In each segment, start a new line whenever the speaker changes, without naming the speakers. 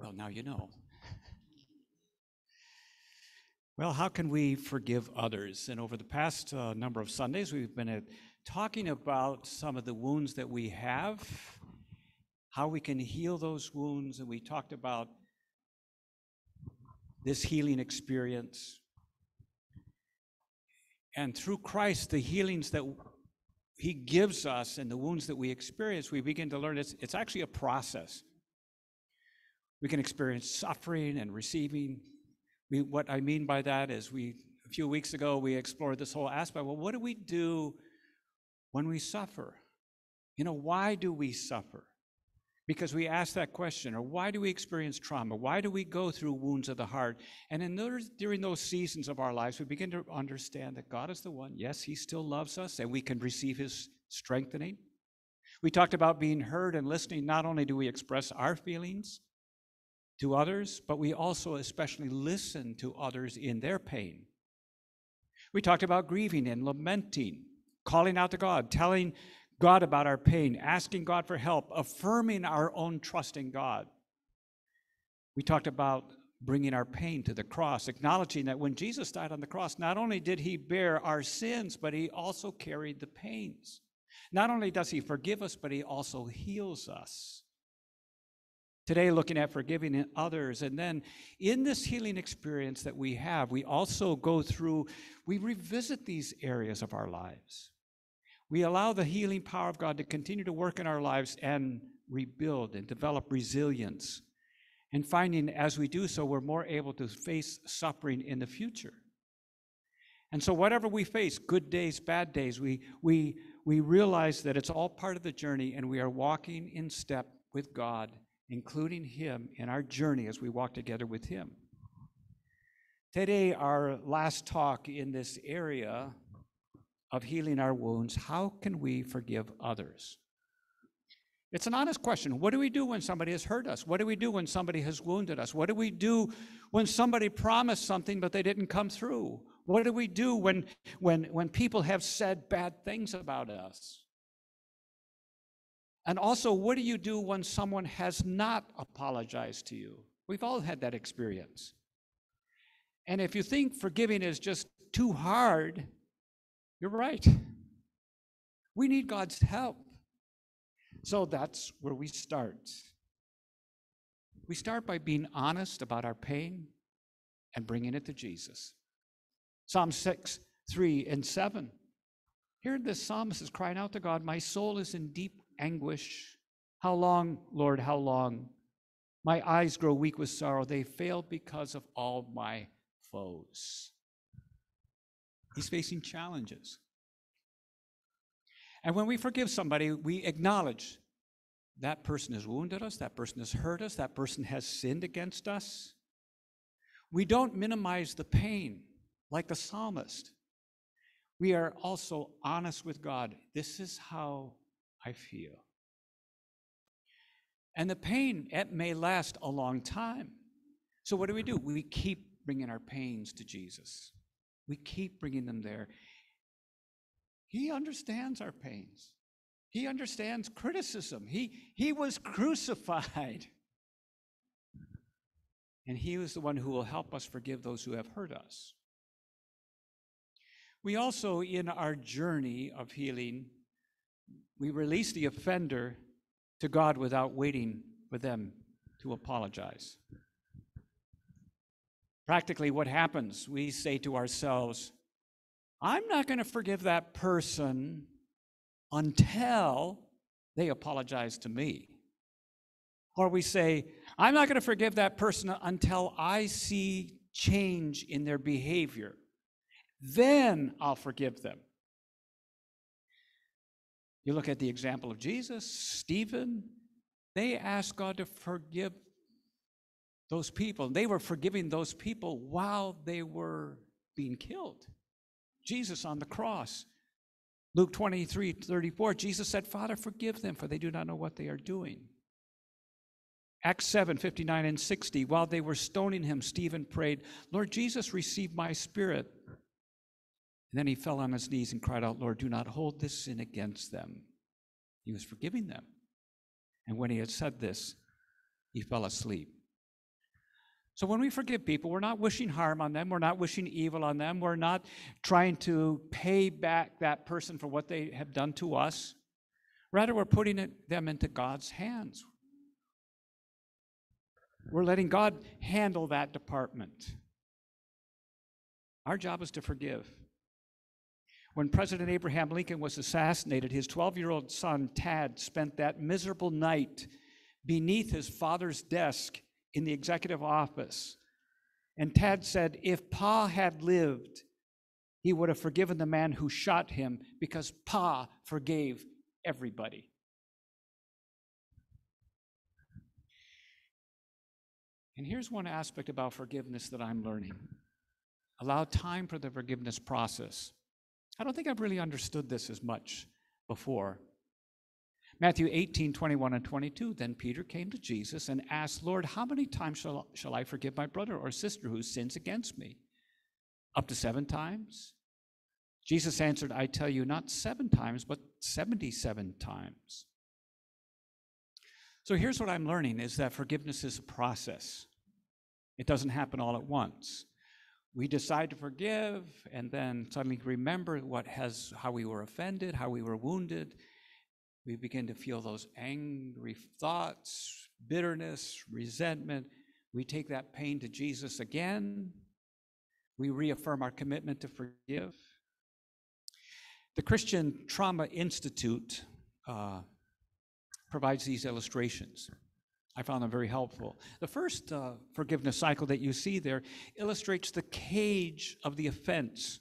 Well, now you know. Well, how can we forgive others? And over the past uh, number of Sundays, we've been uh, talking about some of the wounds that we have, how we can heal those wounds, and we talked about this healing experience. And through Christ, the healings that He gives us and the wounds that we experience, we begin to learn it's, it's actually a process. We can experience suffering and receiving we, what I mean by that is we, a few weeks ago, we explored this whole aspect. Well, what do we do when we suffer? You know, why do we suffer? Because we ask that question, or why do we experience trauma? Why do we go through wounds of the heart? And in those, during those seasons of our lives, we begin to understand that God is the one. Yes, He still loves us, and we can receive His strengthening. We talked about being heard and listening. Not only do we express our feelings, to others, but we also especially listen to others in their pain. We talked about grieving and lamenting, calling out to God, telling God about our pain, asking God for help, affirming our own trust in God. We talked about bringing our pain to the cross, acknowledging that when Jesus died on the cross, not only did he bear our sins, but he also carried the pains. Not only does he forgive us, but he also heals us. Today, looking at forgiving others. And then in this healing experience that we have, we also go through, we revisit these areas of our lives. We allow the healing power of God to continue to work in our lives and rebuild and develop resilience. And finding as we do so, we're more able to face suffering in the future. And so, whatever we face, good days, bad days, we, we, we realize that it's all part of the journey and we are walking in step with God including Him in our journey as we walk together with Him. Today, our last talk in this area of healing our wounds how can we forgive others? It's an honest question. What do we do when somebody has hurt us? What do we do when somebody has wounded us? What do we do when somebody promised something but they didn't come through? What do we do when, when, when people have said bad things about us? And also, what do you do when someone has not apologized to you? We've all had that experience. And if you think forgiving is just too hard, you're right. We need God's help. So that's where we start. We start by being honest about our pain and bringing it to Jesus. Psalm 6, 3, and 7. Here this psalmist is crying out to God, My soul is in deep anguish. How long, Lord, how long? My eyes grow weak with sorrow. They fail because of all my foes. He's facing challenges. And when we forgive somebody, we acknowledge that person has wounded us, that person has hurt us, that person has sinned against us. We don't minimize the pain like the psalmist. We are also honest with God. This is how I feel. And the pain, it may last a long time. So, what do we do? We keep bringing our pains to Jesus. We keep bringing them there. He understands our pains. He understands criticism. He, he was crucified. And He was the one who will help us forgive those who have hurt us. We also, in our journey of healing, we release the offender to God without waiting for them to apologize. Practically, what happens, we say to ourselves, I'm not going to forgive that person until they apologize to me. Or we say, I'm not going to forgive that person until I see change in their behavior. Then I'll forgive them. You look at the example of Jesus, Stephen, they asked God to forgive those people. They were forgiving those people while they were being killed. Jesus on the cross. Luke 23 34, Jesus said, Father, forgive them, for they do not know what they are doing. Acts 7 59 and 60, while they were stoning him, Stephen prayed, Lord Jesus, receive my spirit. And then he fell on his knees and cried out, Lord, do not hold this sin against them. He was forgiving them. And when he had said this, he fell asleep. So when we forgive people, we're not wishing harm on them, we're not wishing evil on them, we're not trying to pay back that person for what they have done to us. Rather, we're putting it, them into God's hands. We're letting God handle that department. Our job is to forgive. When President Abraham Lincoln was assassinated, his 12 year old son, Tad, spent that miserable night beneath his father's desk in the executive office. And Tad said, if Pa had lived, he would have forgiven the man who shot him because Pa forgave everybody. And here's one aspect about forgiveness that I'm learning allow time for the forgiveness process. I don't think I've really understood this as much before. Matthew 18, 21 and 22. Then Peter came to Jesus and asked, Lord, how many times shall, shall I forgive my brother or sister who sins against me? Up to seven times? Jesus answered, I tell you, not seven times, but 77 times. So here's what I'm learning is that forgiveness is a process. It doesn't happen all at once. We decide to forgive and then suddenly remember what has how we were offended, how we were wounded, we begin to feel those angry thoughts, bitterness, resentment. We take that pain to Jesus again. We reaffirm our commitment to forgive. The Christian Trauma Institute uh, provides these illustrations. I found them very helpful. The first uh, forgiveness cycle that you see there illustrates the cage of the offense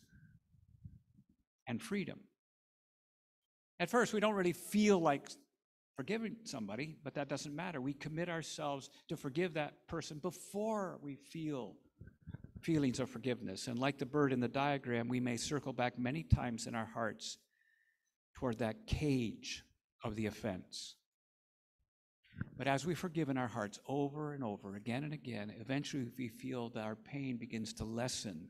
and freedom. At first, we don't really feel like forgiving somebody, but that doesn't matter. We commit ourselves to forgive that person before we feel feelings of forgiveness. And like the bird in the diagram, we may circle back many times in our hearts toward that cage of the offense. But as we forgive in our hearts over and over, again and again, eventually we feel that our pain begins to lessen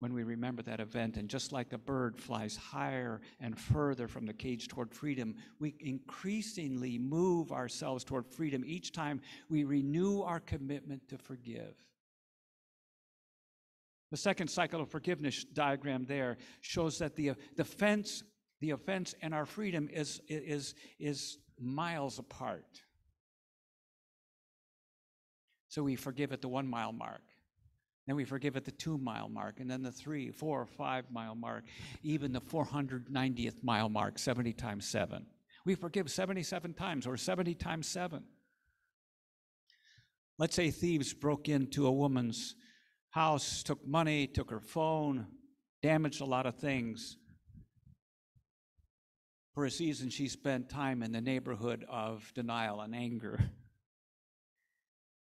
when we remember that event. And just like the bird flies higher and further from the cage toward freedom, we increasingly move ourselves toward freedom each time we renew our commitment to forgive. The second cycle of forgiveness diagram there shows that the, uh, the fence, the offense and our freedom is, is, is miles apart. So we forgive at the one mile mark. Then we forgive at the two mile mark, and then the three, four, five mile mark, even the 490th mile mark, 70 times seven. We forgive 77 times or 70 times seven. Let's say thieves broke into a woman's house, took money, took her phone, damaged a lot of things. For a season, she spent time in the neighborhood of denial and anger.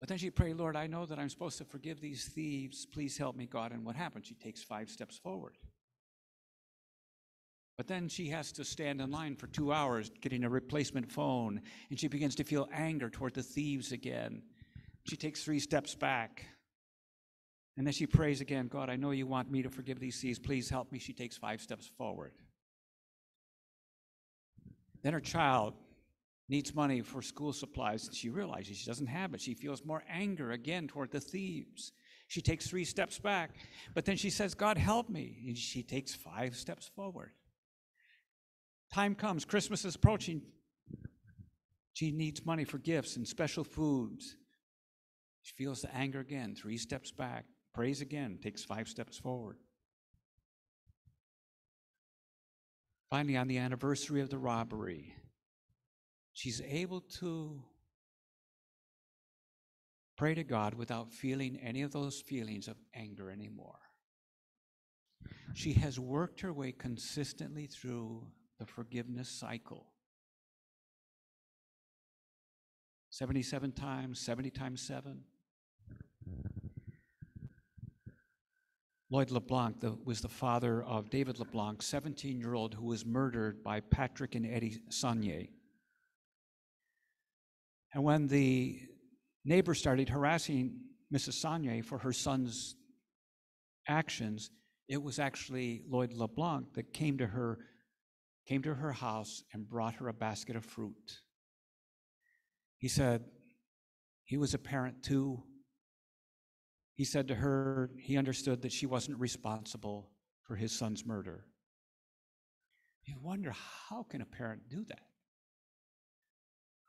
But then she prayed, Lord, I know that I'm supposed to forgive these thieves. Please help me, God. And what happens? She takes five steps forward. But then she has to stand in line for two hours getting a replacement phone, and she begins to feel anger toward the thieves again. She takes three steps back. And then she prays again, God, I know you want me to forgive these thieves. Please help me. She takes five steps forward. Then her child needs money for school supplies, and she realizes she doesn't have it. She feels more anger again toward the thieves. She takes three steps back, but then she says, God, help me. And she takes five steps forward. Time comes, Christmas is approaching. She needs money for gifts and special foods. She feels the anger again, three steps back, prays again, takes five steps forward. Finally, on the anniversary of the robbery, she's able to pray to God without feeling any of those feelings of anger anymore. She has worked her way consistently through the forgiveness cycle. 77 times, 70 times 7. Lloyd LeBlanc the, was the father of David LeBlanc, 17 year old, who was murdered by Patrick and Eddie Sonnier. And when the neighbor started harassing Mrs. Sonnier for her son's actions, it was actually Lloyd LeBlanc that came to her came to her house and brought her a basket of fruit. He said he was a parent too, he said to her, he understood that she wasn't responsible for his son's murder. You wonder how can a parent do that?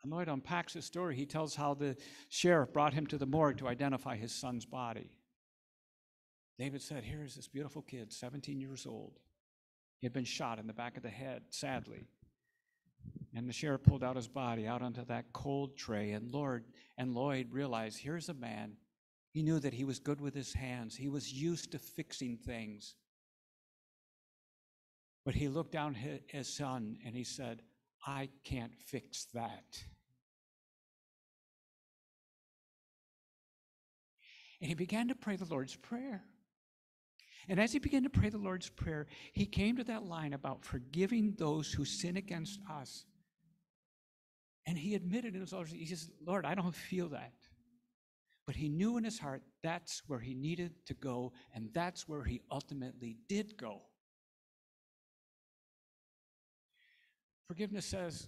Lloyd unpacks his story. He tells how the sheriff brought him to the morgue to identify his son's body. David said, Here is this beautiful kid, 17 years old. He had been shot in the back of the head, sadly. And the sheriff pulled out his body out onto that cold tray. And Lord and Lloyd realized here's a man. He knew that he was good with his hands. He was used to fixing things. But he looked down at his son and he said, I can't fix that. And he began to pray the Lord's Prayer. And as he began to pray the Lord's Prayer, he came to that line about forgiving those who sin against us. And he admitted in his heart, he says, Lord, I don't feel that. But he knew in his heart that's where he needed to go, and that's where he ultimately did go. Forgiveness says,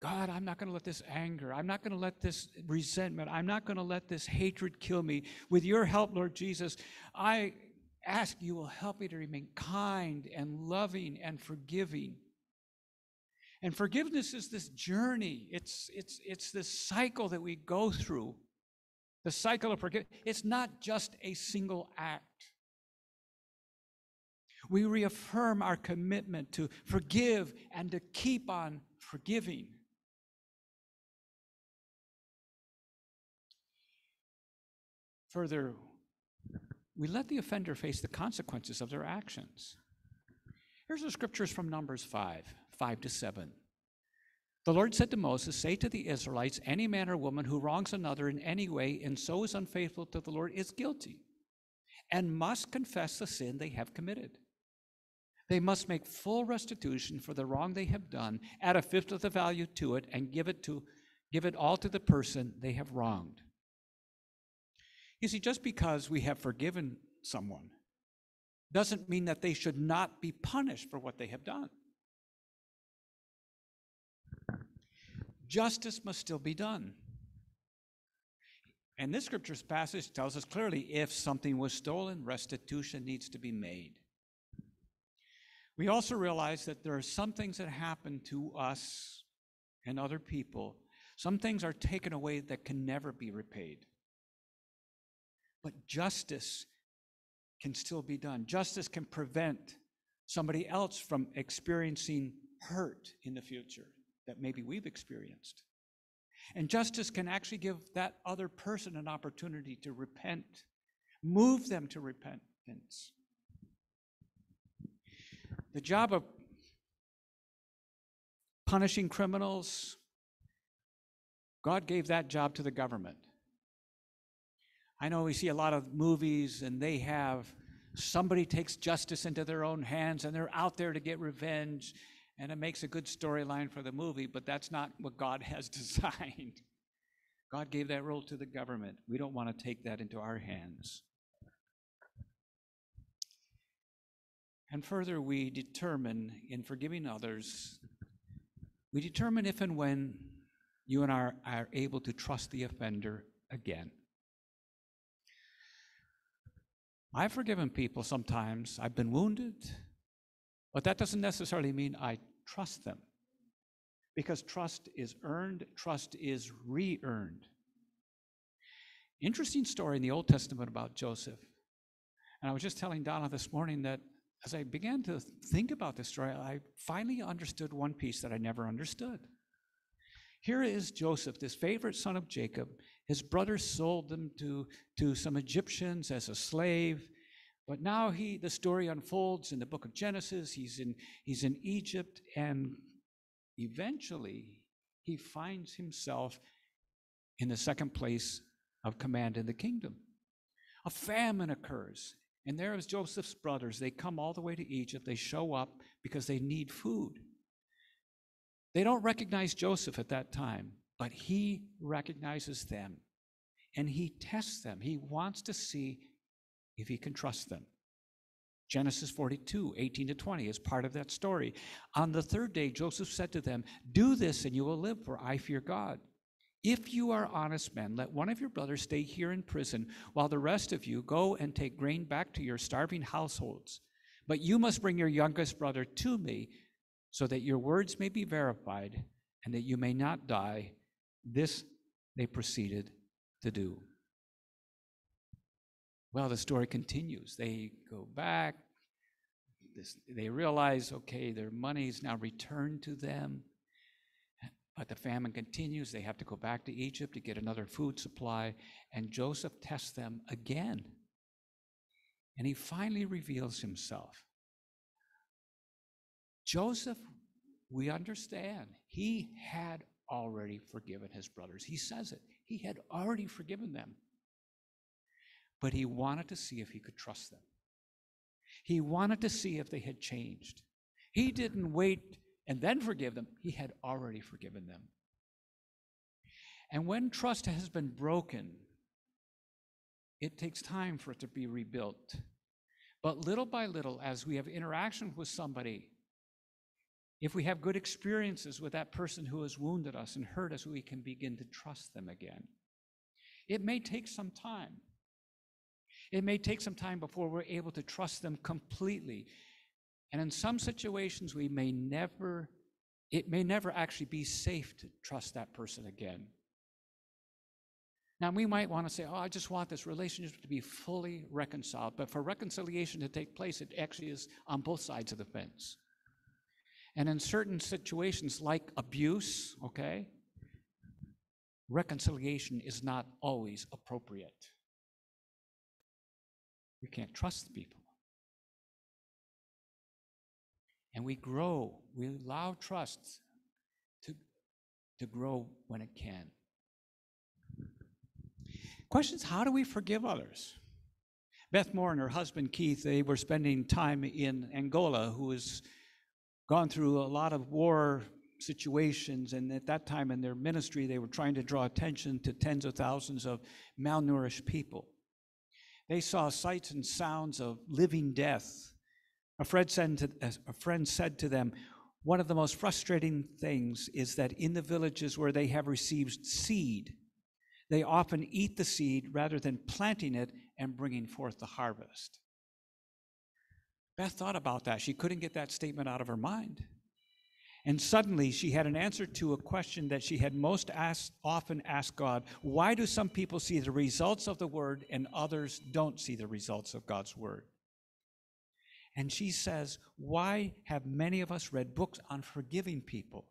God, I'm not going to let this anger, I'm not going to let this resentment, I'm not going to let this hatred kill me. With your help, Lord Jesus, I ask you will help me to remain kind and loving and forgiving. And forgiveness is this journey. It's it's it's this cycle that we go through. The cycle of forgiveness. It's not just a single act. We reaffirm our commitment to forgive and to keep on forgiving. Further, we let the offender face the consequences of their actions. Here's the scriptures from Numbers 5 5 to 7. The Lord said to Moses, Say to the Israelites, any man or woman who wrongs another in any way and so is unfaithful to the Lord is guilty and must confess the sin they have committed. They must make full restitution for the wrong they have done, add a fifth of the value to it, and give it to give it all to the person they have wronged. You see, just because we have forgiven someone doesn't mean that they should not be punished for what they have done. Justice must still be done. And this scripture's passage tells us clearly if something was stolen, restitution needs to be made. We also realize that there are some things that happen to us and other people. Some things are taken away that can never be repaid. But justice can still be done. Justice can prevent somebody else from experiencing hurt in the future that maybe we've experienced. And justice can actually give that other person an opportunity to repent, move them to repentance. The job of punishing criminals, God gave that job to the government. I know we see a lot of movies and they have somebody takes justice into their own hands and they're out there to get revenge and it makes a good storyline for the movie, but that's not what God has designed. God gave that role to the government. We don't want to take that into our hands. And further, we determine in forgiving others, we determine if and when you and I are able to trust the offender again. I've forgiven people sometimes. I've been wounded, but that doesn't necessarily mean I trust them. Because trust is earned, trust is re earned. Interesting story in the Old Testament about Joseph. And I was just telling Donna this morning that as I began to think about this story, I finally understood one piece that I never understood. Here is Joseph, this favorite son of Jacob. His brothers sold him to, to some Egyptians as a slave. But now he the story unfolds in the book of Genesis. He's in he's in Egypt, and eventually he finds himself in the second place of command in the kingdom. A famine occurs, and there is Joseph's brothers. They come all the way to Egypt. They show up because they need food. They don't recognize Joseph at that time, but he recognizes them and he tests them. He wants to see if he can trust them. Genesis 42, 18 to 20 is part of that story. On the third day, Joseph said to them, Do this and you will live, for I fear God. If you are honest men, let one of your brothers stay here in prison, while the rest of you go and take grain back to your starving households. But you must bring your youngest brother to me, so that your words may be verified, and that you may not die. This they proceeded to do. Well, the story continues. They go back. This, they realize, okay, their money is now returned to them. But the famine continues. They have to go back to Egypt to get another food supply. And Joseph tests them again. And he finally reveals himself. Joseph, we understand, he had already forgiven his brothers. He says it. He had already forgiven them. But he wanted to see if he could trust them. He wanted to see if they had changed. He didn't wait and then forgive them, he had already forgiven them. And when trust has been broken, it takes time for it to be rebuilt. But little by little, as we have interaction with somebody, if we have good experiences with that person who has wounded us and hurt us, we can begin to trust them again. It may take some time. It may take some time before we're able to trust them completely. And in some situations, we may never, it may never actually be safe to trust that person again. Now, we might want to say, oh, I just want this relationship to be fully reconciled. But for reconciliation to take place, it actually is on both sides of the fence. And in certain situations like abuse, okay, reconciliation is not always appropriate. We can't trust people. And we grow, we allow trust to, to grow when it can. Questions How do we forgive others? Beth Moore and her husband Keith, they were spending time in Angola, who has gone through a lot of war situations. And at that time in their ministry, they were trying to draw attention to tens of thousands of malnourished people. They saw sights and sounds of living death a friend, said to, a friend said to them, One of the most frustrating things is that in the villages where they have received seed, they often eat the seed rather than planting it and bringing forth the harvest. Beth thought about that. She couldn't get that statement out of her mind. And suddenly she had an answer to a question that she had most asked, often asked God Why do some people see the results of the word and others don't see the results of God's word? And she says, Why have many of us read books on forgiving people?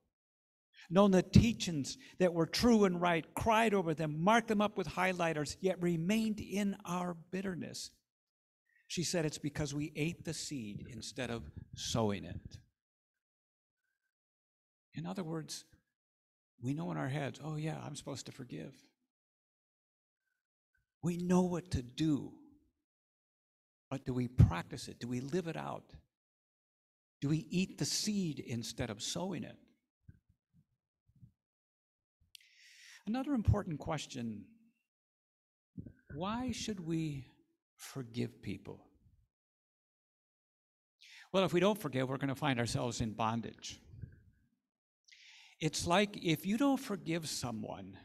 Known the teachings that were true and right, cried over them, marked them up with highlighters, yet remained in our bitterness. She said it's because we ate the seed instead of sowing it. In other words, we know in our heads, oh, yeah, I'm supposed to forgive. We know what to do but do we practice it? Do we live it out? Do we eat the seed instead of sowing it? Another important question why should we forgive people? Well, if we don't forgive, we're going to find ourselves in bondage. It's like if you don't forgive someone,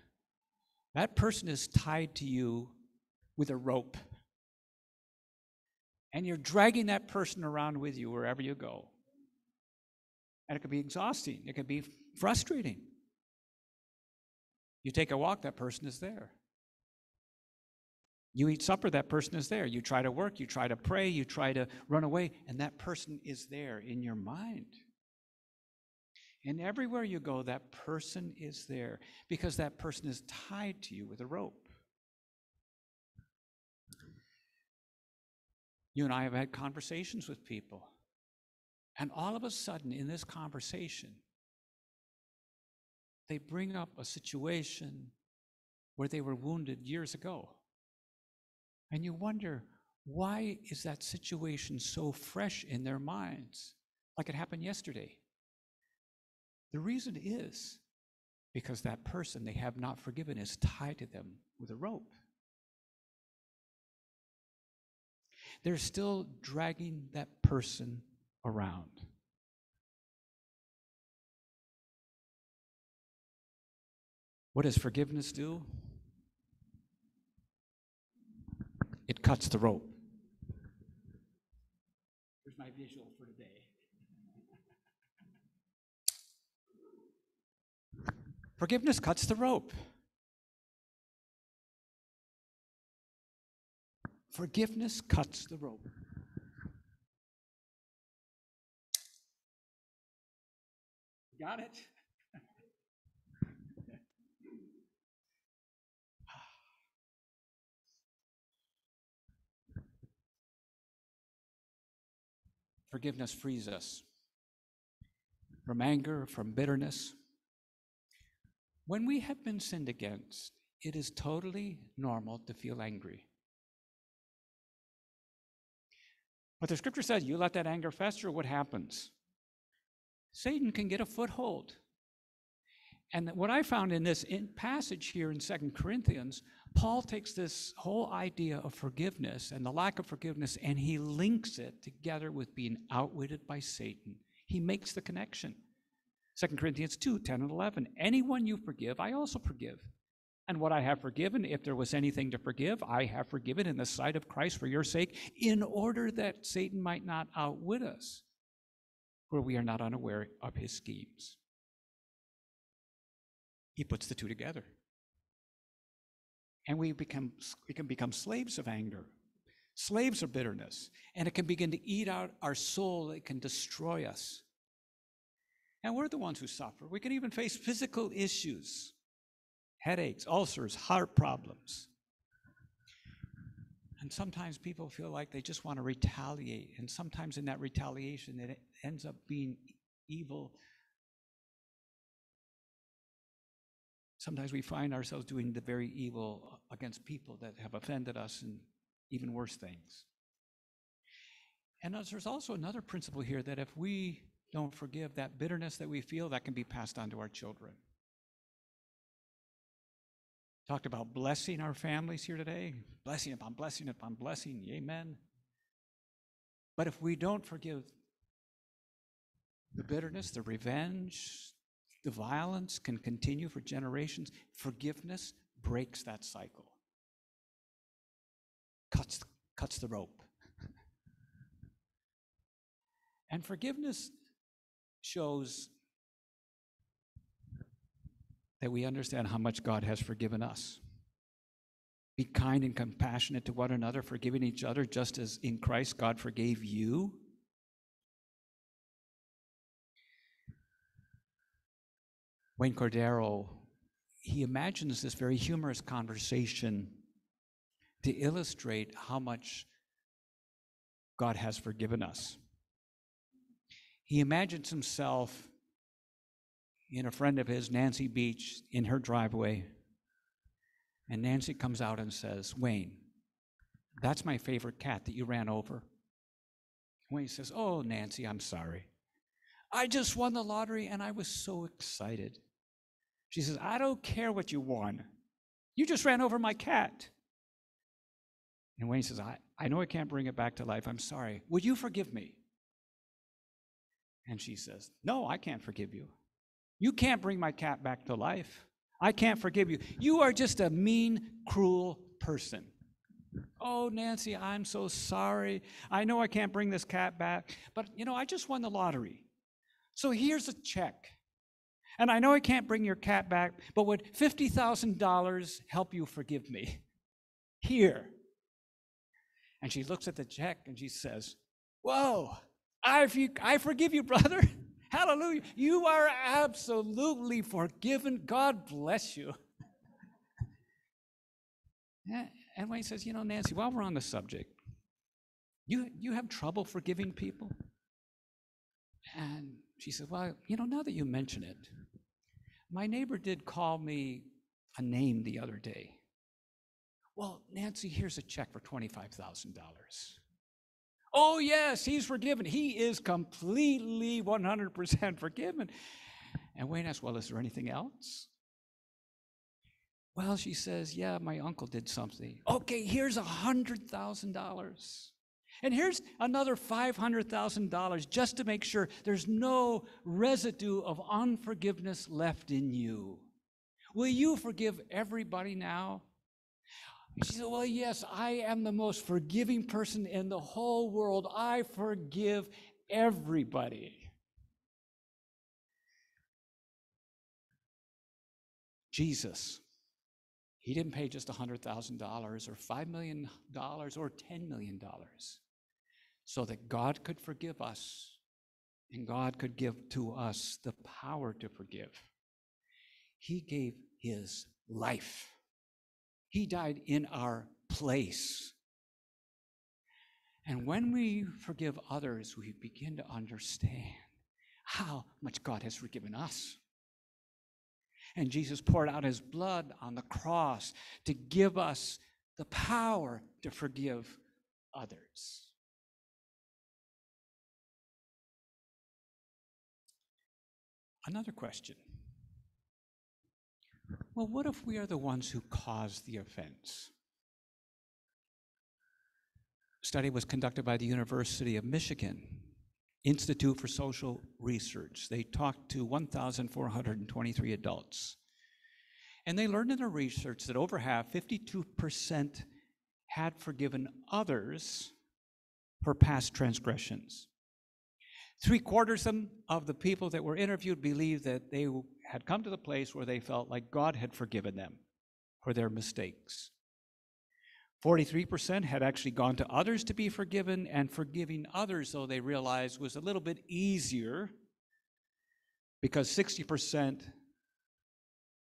that person is tied to you with a rope and you're dragging that person around with you wherever you go. And it can be exhausting, it can be frustrating. You take a walk, that person is there. You eat supper, that person is there. You try to work, you try to pray, you try to run away, and that person is there in your mind. And everywhere you go, that person is there because that person is tied to you with a rope. You and I have had conversations with people. And all of a sudden, in this conversation, they bring up a situation where they were wounded years ago. And you wonder, why is that situation so fresh in their minds, like it happened yesterday? The reason is because that person they have not forgiven is tied to them with a rope. They're still dragging that person around. What does forgiveness do? It cuts the rope. Here's my visual for today. Forgiveness cuts the rope. Forgiveness cuts the rope. Got it? Forgiveness frees us from anger, from bitterness. When we have been sinned against, it is totally normal to feel angry. But the scripture says you let that anger fester, what happens? Satan can get a foothold. And what I found in this in passage here in Second Corinthians, Paul takes this whole idea of forgiveness and the lack of forgiveness and he links it together with being outwitted by Satan. He makes the connection. 2 Corinthians 2 10 and 11. Anyone you forgive, I also forgive. And what I have forgiven, if there was anything to forgive, I have forgiven in the sight of Christ for your sake, in order that Satan might not outwit us, where we are not unaware of his schemes. He puts the two together. And we become we can become slaves of anger, slaves of bitterness, and it can begin to eat out our soul, it can destroy us. And we're the ones who suffer. We can even face physical issues, headaches, ulcers, heart problems. And sometimes people feel like they just want to retaliate. And sometimes in that retaliation, it ends up being evil sometimes we find ourselves doing the very evil against people that have offended us and even worse things. And there's also another principle here that if we don't forgive, that bitterness that we feel, that can be passed on to our children. Talked about blessing our families here today, blessing upon blessing upon blessing, amen. But if we don't forgive the bitterness, the revenge, the violence can continue for generations. Forgiveness breaks that cycle, cuts, cuts the rope. and forgiveness shows that we understand how much God has forgiven us. Be kind and compassionate to one another, forgiving each other just as in Christ God forgave you. Wayne Cordeiro, he imagines this very humorous conversation to illustrate how much God has forgiven us. He imagines himself in a friend of his, Nancy Beach, in her driveway. And Nancy comes out and says, Wayne, that's my favorite cat that you ran over. Wayne says, Oh, Nancy, I'm sorry. I just won the lottery and I was so excited. She says, I don't care what you won. You just ran over my cat. And Wayne says, I, I know I can't bring it back to life. I'm sorry. Would you forgive me? And she says, No, I can't forgive you. You can't bring my cat back to life. I can't forgive you. You are just a mean, cruel person. Oh, Nancy, I'm so sorry. I know I can't bring this cat back, but you know, I just won the lottery. So here's a check. And I know I can't bring your cat back, but would $50,000 help you forgive me? Here. And she looks at the check and she says, Whoa, I, I forgive you, brother. Hallelujah. You are absolutely forgiven. God bless you. and Wayne says, You know, Nancy, while we're on the subject, you, you have trouble forgiving people? And she said, Well, you know, now that you mention it, my neighbor did call me a name the other day. Well, Nancy, here's a check for $25,000. Oh, yes, he's forgiven. He is completely 100% forgiven. And Wayne asked, Well, is there anything else? Well, she says, Yeah, my uncle did something. Okay, here's a $100,000. And here's another $500,000 just to make sure there's no residue of unforgiveness left in you. Will you forgive everybody now? She said, Well, yes, I am the most forgiving person in the whole world. I forgive everybody. Jesus, he didn't pay just $100,000 or $5 million or $10 million so that God could forgive us and God could give to us the power to forgive. He gave his life. He died in our place. And when we forgive others, we begin to understand how much God has forgiven us. And Jesus poured out his blood on the cross to give us the power to forgive others. Another question. Well, what if we are the ones who caused the offense? A study was conducted by the University of Michigan Institute for Social Research. They talked to 1,423 adults. And they learned in their research that over half, 52%, had forgiven others for past transgressions. Three quarters of the people that were interviewed believed that they had come to the place where they felt like God had forgiven them for their mistakes. 43% had actually gone to others to be forgiven, and forgiving others, though they realized, was a little bit easier because 60%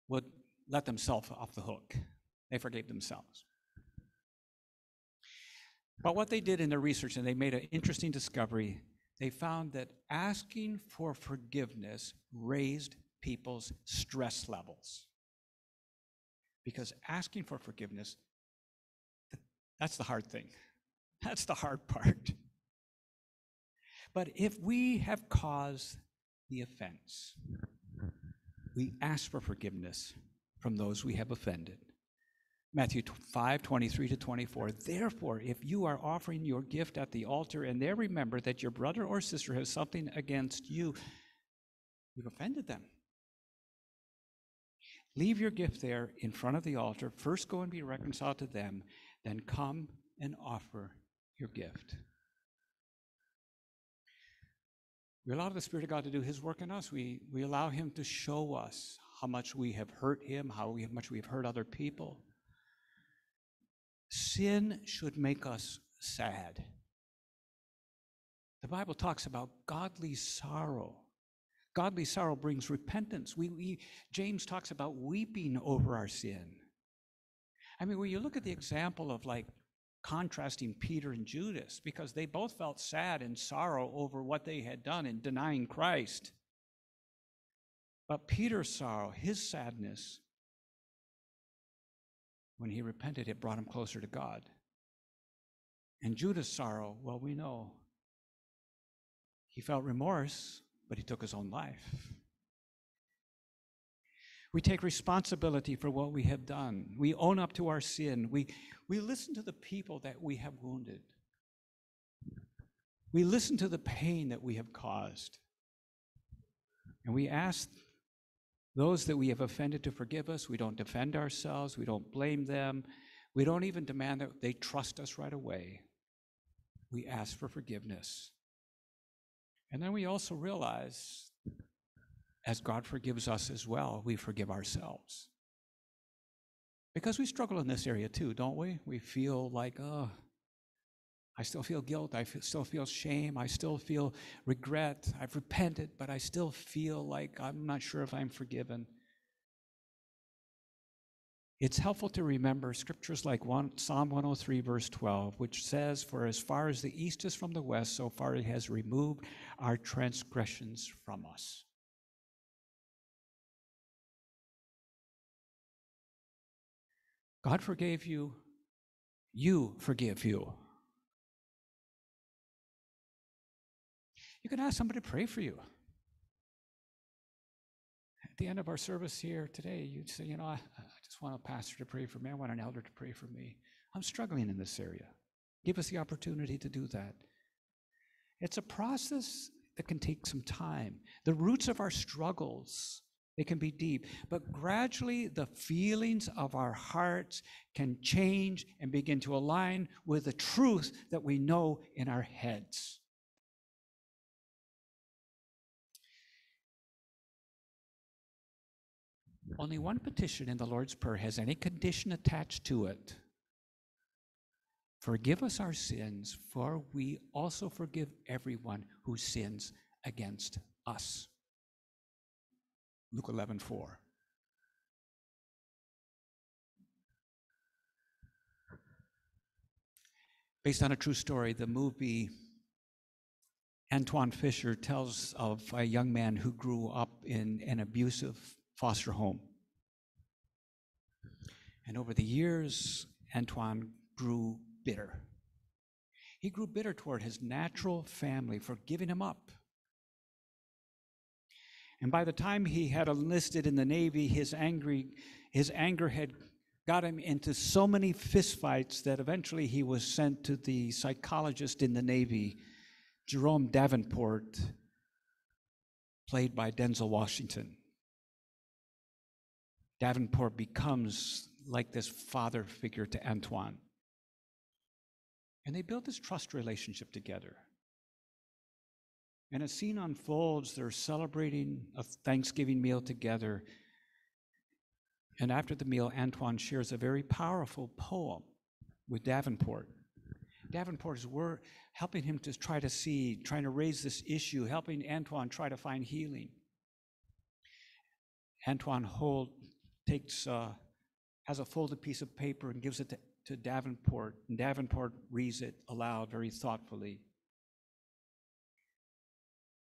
would let themselves off the hook. They forgave themselves. But what they did in their research, and they made an interesting discovery, they found that asking for forgiveness raised people's stress levels. Because asking for forgiveness that's the hard thing. That's the hard part. But if we have caused the offense, we ask for forgiveness from those we have offended. Matthew 5, 23 to 24. Therefore, if you are offering your gift at the altar and there remember that your brother or sister has something against you, you've offended them. Leave your gift there in front of the altar. First go and be reconciled to them, then come and offer your gift. We allow the Spirit of God to do His work in us. We, we allow Him to show us how much we have hurt Him, how we, much we have hurt other people. Sin should make us sad. The Bible talks about godly sorrow. Godly sorrow brings repentance. We, we, James talks about weeping over our sin. I mean, when you look at the example of like contrasting Peter and Judas, because they both felt sad and sorrow over what they had done in denying Christ. But Peter's sorrow, his sadness, when he repented, it brought him closer to God. And Judas' sorrow, well, we know he felt remorse, but he took his own life. We take responsibility for what we have done. We own up to our sin. We, we listen to the people that we have wounded. We listen to the pain that we have caused. And we ask those that we have offended to forgive us. We don't defend ourselves. We don't blame them. We don't even demand that they trust us right away. We ask for forgiveness. And then we also realize as God forgives us as well, we forgive ourselves. Because we struggle in this area too, don't we? We feel like, oh, I still feel guilt. I feel, still feel shame. I still feel regret. I've repented, but I still feel like I'm not sure if I'm forgiven. It's helpful to remember scriptures like one, Psalm 103, verse 12, which says, For as far as the east is from the west, so far it has removed our transgressions from us. God forgave you, you forgive you. You can ask somebody to pray for you. At the end of our service here today, you'd say, You know, I, I just want a pastor to pray for me. I want an elder to pray for me. I'm struggling in this area. Give us the opportunity to do that. It's a process that can take some time. The roots of our struggles, they can be deep. But gradually, the feelings of our hearts can change and begin to align with the truth that we know in our heads. Only one petition in the Lord's Prayer has any condition attached to it. Forgive us our sins, for we also forgive everyone who sins against us. Luke 11 4. Based on a true story, the movie Antwone Fisher tells of a young man who grew up in an abusive foster home. And over the years, Antwone grew bitter. He grew bitter toward his natural family for giving him up. And by the time he had enlisted in the Navy, his, angry, his anger had got him into so many fistfights that eventually he was sent to the psychologist in the Navy, Jerome Davenport, played by Denzel Washington. Davenport becomes like this father figure to Antwone. And they build this trust relationship together. And a scene unfolds, they're celebrating a Thanksgiving meal together. And after the meal, Antwone shares a very powerful poem with Davenport. Davenport is wor- helping him to try to see, trying to raise this issue, helping Antwone try to find healing. Antwone Holt takes, uh, has a folded piece of paper and gives it to, to Davenport, and Davenport reads it aloud very thoughtfully.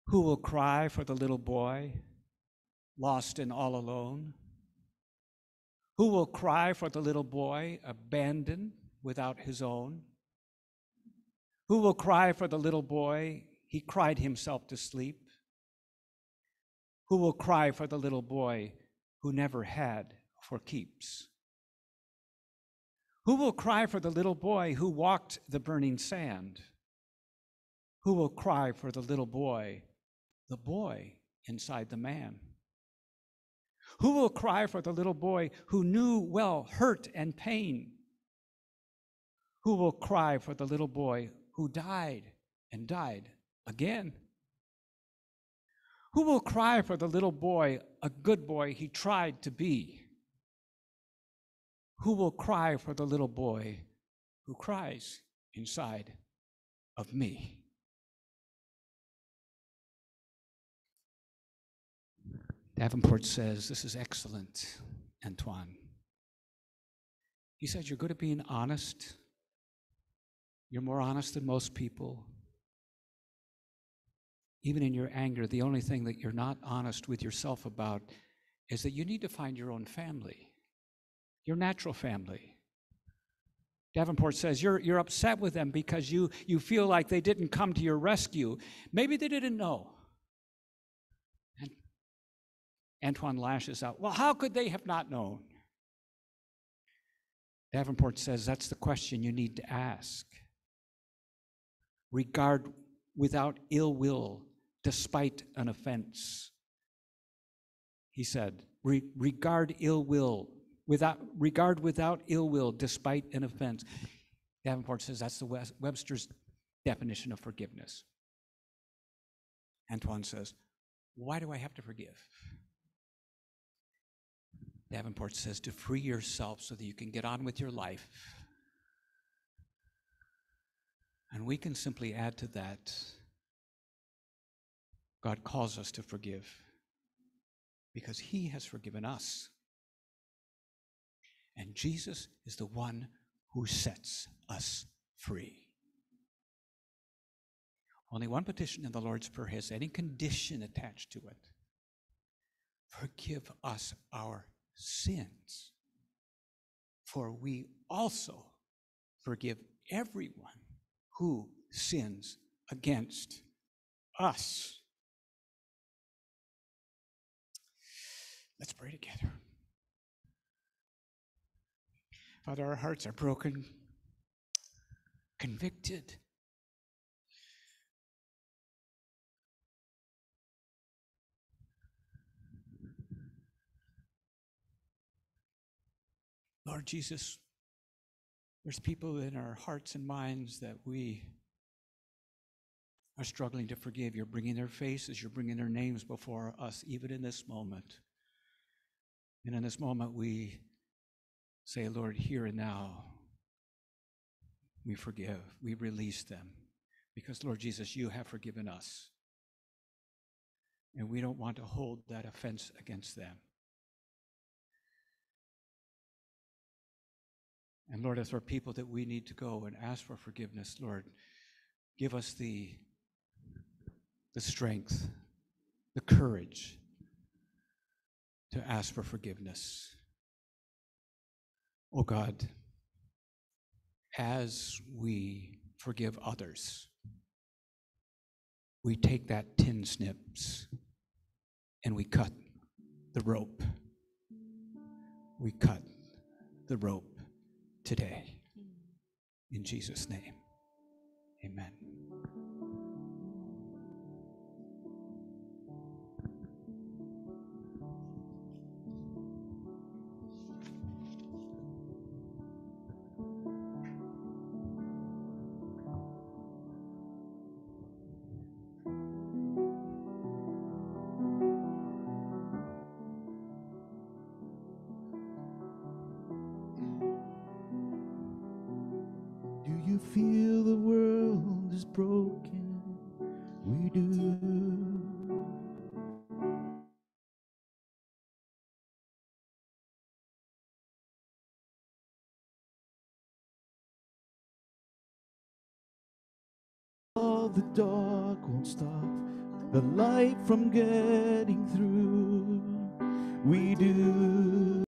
Who will cry for the little boy lost and all alone? Who will cry for the little boy abandoned without his own? Who will cry for the little boy? He cried himself to sleep. Who will cry for the little boy who never had for keeps? Who will cry for the little boy who walked the burning sand? Who will cry for the little boy, the boy inside the man? Who will cry for the little boy who knew well hurt and pain? Who will cry for the little boy who died and died again? Who will cry for the little boy, a good boy he tried to be? Who will cry for the little boy who cries inside of me? Davenport says, This is excellent, Antwone. He says, You're good at being honest. You're more honest than most people. Even in your anger, the only thing that you're not honest with yourself about is that you need to find your own family, your natural family. Davenport says you're, you're upset with them because you, you feel like they didn't come to your rescue. Maybe they didn't know. And Antwone lashes out, Well, how could they have not known? Davenport says that's the question you need to ask. Regard without ill will despite an offense. He said, regard ill will without regard without ill will despite an offense. Davenport says that's the Webster's definition of forgiveness. antwone says, Why do I have to forgive? Davenport says, To free yourself so that you can get on with your life. And we can simply add to that God calls us to forgive because He has forgiven us. And Jesus is the one who sets us free. Only one petition in the Lord's Prayer has any condition attached to it. Forgive us our sins, for we also forgive everyone who sins against us. Let's pray together. Father, our hearts are broken, convicted. Lord Jesus, there's people in our hearts and minds that we are struggling to forgive. You're bringing their faces, you're bringing their names before us, even in this moment. And in this moment, we say, Lord, here and now, we forgive, we release them. Because, Lord Jesus, you have forgiven us. And we don't want to hold that offense against them. And Lord, if there are people that we need to go and ask for forgiveness, Lord, give us the, the strength, the courage to ask for forgiveness. Oh God, as we forgive others, we take that tin snips and we cut the rope. We cut the rope today. In Jesus' name, amen.
The dark won't stop the light from getting through. We do.